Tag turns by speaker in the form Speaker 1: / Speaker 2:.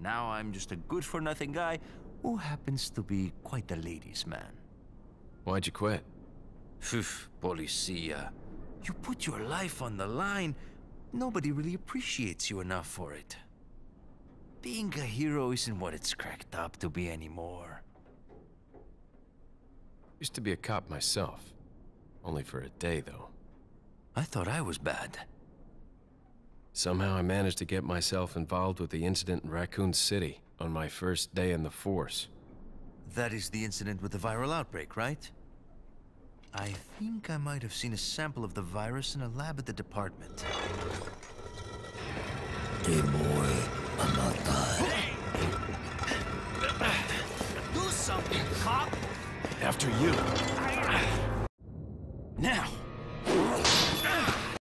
Speaker 1: Now I'm just a good-for-nothing guy who happens to be quite a ladies' man.
Speaker 2: Why'd you quit?
Speaker 1: Phew, policia. You put your life on the line. Nobody really appreciates you enough for it. Being a hero isn't what it's cracked up to be anymore.
Speaker 2: Used to be a cop myself. Only for a day, though.
Speaker 1: I thought I was bad.
Speaker 2: Somehow I managed to get myself involved with the incident in Raccoon City on my first day in the force.
Speaker 1: That is the incident with the viral outbreak, right? I think I might have seen a sample of the virus in a lab at the department.
Speaker 3: Hey boy, I'm not done.
Speaker 1: Do something, cop!
Speaker 2: After you.
Speaker 1: I